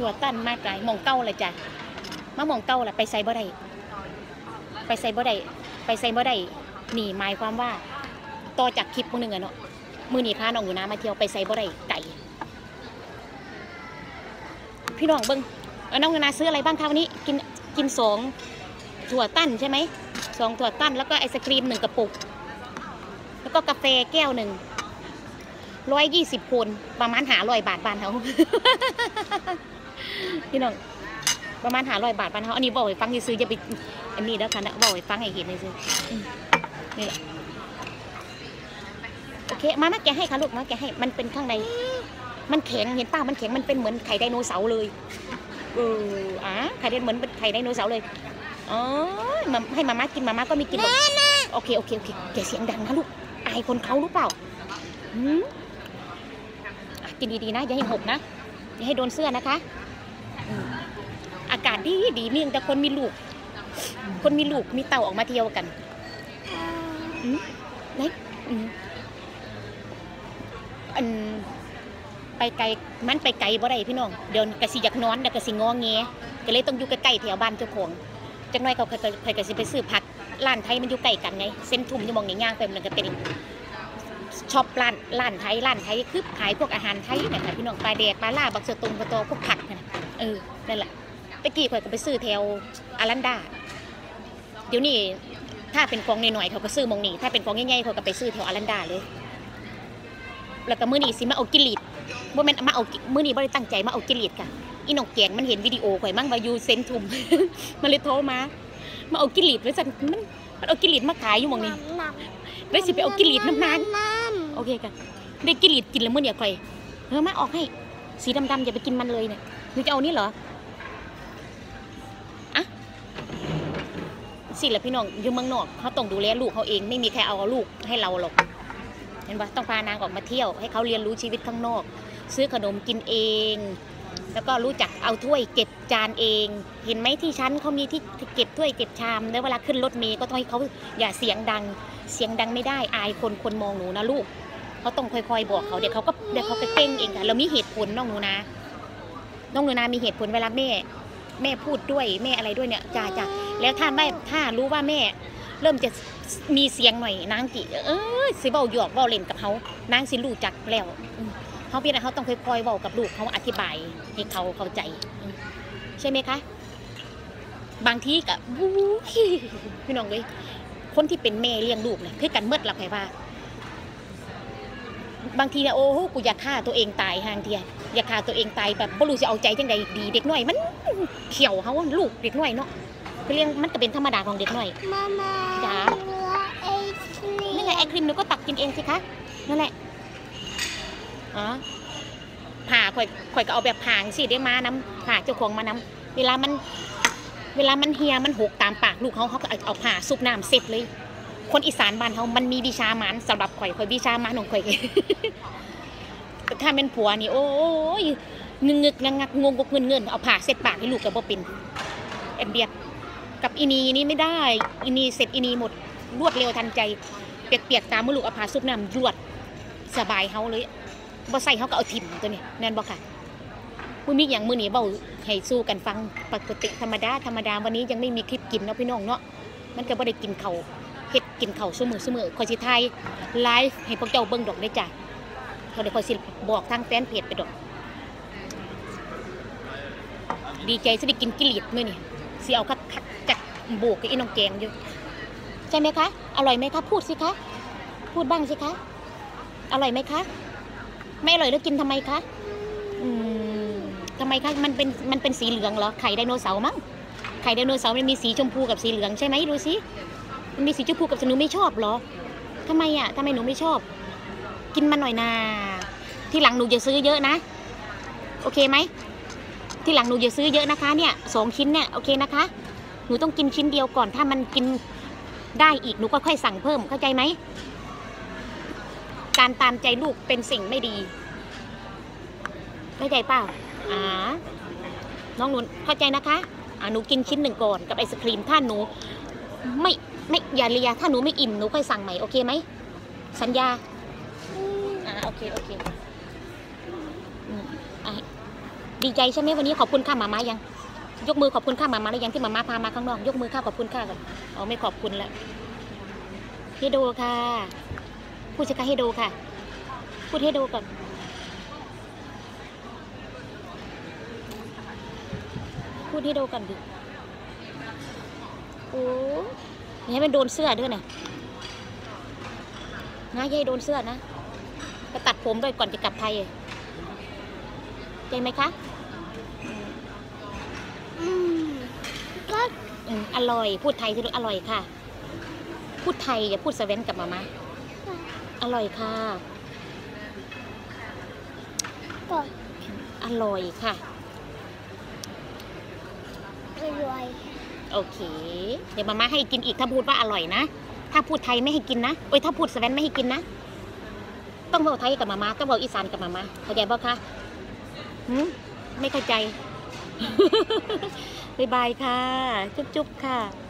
ถั่วตั้นมากไกลมองเก้าเลยจ้ะมาหมองเก้าล่ะไปใส่บ่ได้ไปใส่บ่ได้ไปใส่บ่ได้นี่หมายความว่าต่อจากคลิปพวกนึงอะเนาะมือหนีพาน้องอยู่นะมาเที่ยวไปใส่บ่ได้ไก่พี่น้องเบิ้งน้องนะซื้ออะไรบ้างคะวันนี้กินกินสองถั่วตั้นใช่ไหมสองถั่วตั้นแล้วก็ไอศครีมหนึ่งกระปุก แล้วก็กาแฟแก้วหนึ่งร้อยยี่สิบคนประมาณหาร้อยบาทบานเขา พี่น้องประมาณหาร้อยบาทบานเขาอันนี้บอกให้ฟังซื้อๆอย่าไปอันนี้แล้วค่ะนะบอกให้ฟังให้เห็นเลยซื้ออืมนี่แหละโอเคมามาแกะให้ค่ะลูกมาแกะให้มันเป็นข้างใน มันแข็งเห็นป้ามันแข็งมันเป็นเหมือนไข่ไดโนเสาร์เลยเอออะไข่ไดเหมือนเป็นไข่ไดโนเสาร์เลยอ๋อมาให้มาม่ากินมาม่าก็ไม่กินหรอกโอเคโอเคโอเคแกะเสียงดังนะลูกอายคนเขารู้เปล่าหืมอะกินดีๆนะอย่าให้หกนะอย่าให้โดนเสื้อนะคะอืม อากาศดีดีเมีแต่คนมีลูก คนมีลูกมีเต่าออกมาเที่ยวกันไหนอันไปไกลมันไปไกลบ่ได้พี่น้องเดี๋ยวกะสิอยากนอนเดี๋ยวกะสิงอแงก็เลยต้องอยู่ใกล้ๆแถวบ้านเจ้าของจังน้อยเขาเคยเคยกะสิไปซื้อผักร้านไทยมันอยู่ใกล้กันไงเส้นทุ่มอยู่มองย่างๆไปมันก็เป็นชอปร้านร้านไทยร้านไทยคือขายพวกอาหารไทยเนะคะพี่น้องปลาแดกปลาล่าบักเสือตรงปลาตอพวกผักนั่นน่ะเออนั่นแหละ ตะกี้ข่อยก็ไปซื้อแถวอารันดา เดี๋ยวนี้ถ้าเป็นของหน่อยๆเขาก็ซื้อมองนี้ถ้าเป็นของใหญ่ๆเขาก็ไปซื้อแถวอารันดาเลย แล้วก็มื้อนี้สิมาเอากิลิดบ่แม่นมาเอามื้อนี้บ่ได้ตั้งใจมาเอากิเลสค่ะอีน้องแกงมันเห็นวิดีโอข่อยมั่งว่าอยู่เซนทุม มันเลยโทรมา มาเอากิเลสไว้สั่นมันมันเอากิเลสมาขายอยู่หมองนี้ไว้สิไปเอากิเลสน้ำนานโอเคค่ะได้กิเลสกินแล้วมื้อเดียข่อยเออมาออกให้สีดำๆอย่าไปกินมันเลยเนี่ยหนูจะเอานี่เหรอ สิแหละพี่น้องอยู่เมืองนอกเขาต้องดูแลลูกเขาเองไม่มีใครเอาลูกให้เราหรอก เห็นปะต้องพานางออกมาเที่ยว ให้เขาเรียนรู้ชีวิตข้างนอก ซื้อขนมกินเอง แล้วก็รู้จักเอาถ้วยเก็บจานเอง เห็นไหมที่ชั้นเขามีที่เก็บถ้วยเก็บชามแล้วเวลาขึ้นรถเมล์ก็ต้องให้เขาอย่าเสียงดัง เสียงดังไม่ได้อายคนคนมองหนูนะลูกเขาต้องค่อยๆบอกเขาเดี๋ยวเขาก็เดี๋ยวเขาก็เก่งเองค่ะเรามีเหตุผลน้องหนูนะน้องหนูนามีเหตุผลเวลาแม่ แม่พูดด้วยแม่อะไรด้วยเนี่ยจ้าจ้า แล้วถ้าไม่ถ้ารู้ว่าแม่ เริ่มจะมีเสียงหน่อยนางจิเออสิเบาหยอกเบาเล่นกับเขานางสิรู้จักแล้วเขาเพียงแต่เขาต้องค่อยๆเบากับลูกเขาอธิบายให้เขาเข้าใจ ใช่ไหมคะ บางทีกับวู้ยพี่น้องเลยคนที่เป็นแม่เลี้ยงลูกเนี่ยคือกันเมื่อละใครว่า บางทีเนี่ยโอ้โหกูอยากฆ่าตัวเองตายห่างเทียอยากฆ่าตัวเองตายแบบบ่รู้จะเอาใจจังใดดีเด็กน้อยมันเขี่ยวเขาลูกเด็กน้อยเนาะ คือเรื่องมันก็เป็นธรรมดาของเด็กน้อยมามาจ๋าเหลือไอศครีมนี่ไงไอครีมหนูก็ตักกินเองสิคะนั่นแหละอ๋อผ่าข่อยข่อยก็เอาแบบผ่างสิได้มาน้ำผ่าเจ้าของมาน้ำเวลามัน เวลามันเฮียมันหกตามปากลูกเขาเขาก็เอาเอาผ่าซุปน้ำเสร็จเลย คนอีสานบ้านเขามันมีวิชามันสำหรับข่อยข่อยวิชามันของข่อยแต่ถ้าเป็นผัวนี่ โอ้ยงึกงึกงักงักงงกเงินเงินเอาผ่าเสร็จปากให้ลูกกับบ่เป็นแอนเบียด กับอีนีนี่ไม่ได้อีนีเสร็จอีนีหมดรวดเร็วทันใจ เปียกๆตามมือลูกอาผ้าซุปน้ำรวดสบายเฮาเลยบ่ใส่เฮาก็เอาถิ่มตัวนี้แน่นบ่ค่ะมื้อนี้อย่างมื้อนี้เว้าให้สู้กันฟังปกติธรรมดาธรรมดาวันนี้ยังไม่มีคลิปกินเนาะพี่น้องเนาะมันก็บ่ได้กินเขาเฮ็ดกินเขาวซุมื้อซุมื้อข่อยสิถ่ายไลฟ์ให้พวกเจ้าเบิ่งดอกได้จ้ะเขาเดี๋ยวข่อยสิบอกทางแฟนเพจไปดอก ดีใจสิได้กินกิเลสมื้อนี้ สิเอาคักๆจักโบกกับอีน้องแกงอยู่ ใช่ไหมคะ อร่อยไหมคะ พูดสิคะ พูดบ้างสิคะ อร่อยไหมคะ ไม่อร่อยแล้วกินทำไมคะ อืมทำไมคะ มันเป็น มันเป็นสีเหลืองเหรอ ไข่ไดโนเสาร์มั้ง ไข่ไดโนเสาร์มันมีสีชมพูกับสีเหลืองใช่ไหมดูสิมันมีสีชมพูกับสีหนูไม่ชอบเหรอทำไมอะทำไมหนูไม่ชอบ กินมันหน่อยนา ทีหลังหนูจะซื้อเยอะนะ โอเคไหม ที่หลังหนูจะซื้อเยอะนะคะเนี่ยสองชิ้นเนี่ยโอเคนะคะ หนูต้องกินชิ้นเดียวก่อนถ้ามันกินได้อีกหนูก็ค่อยสั่งเพิ่มเข้าใจไหมการตามใจลูกเป็นสิ่งไม่ดีเข้าใจเปล่าอ่าน้องหนูเข้าใจนะคะอ่าหนูกินชิ้นหนึ่งก่อนกับไอศครีมถ้าหนู ไม่ไม่อย่าเลียถ้าหนูไม่อิ่มหนูค่อยสั่งใหม่โอเคไหมสัญญาอ่าโอเคโอเคอืมอะ ดีใจใช่ไหมวันนี้ขอบคุณค่ะหมามายัง ยกมือขอบคุณค่ะหมามาแล้วยังที่หมามาพามาข้างนอกยกมือค่ะขอบคุณค่ะก่อนอ๋อไม่ขอบคุณแล้วให้ดูค่ะพูดสิคะให้ดูค่ะ พูดให้ดูก่อนพูดให้ดูก่อนดิโอ้ยอย่ให้มันโดนเสื้อด้วยนะนะย่าให้โดนเสื้อนะไปตัดผมด้วยก่อนจะกลับไทยใจไหมคะ อืมก็ อืมอร่อย พูดไทยที่รู้อร่อยค่ะ พูดไทยอย่าพูดสเวนกับมามาอร่อยค่ะก็อร่อยค่ะอร่อยโอเค เดี๋ยวมาม่าให้กินอีกถ้าพูดว่าอร่อยนะ ถ้าพูดไทยไม่ให้กินนะโอ้ยถ้าพูดสเวนไม่ให้กินนะ ต้องบอกไทยกับมาม่าต้องบอกอีสานกับมาม่าเข้าใจป่ะคะหืมไม่เข้าใจ บ๊ายบายค่ะ จุ๊บๆค่ะ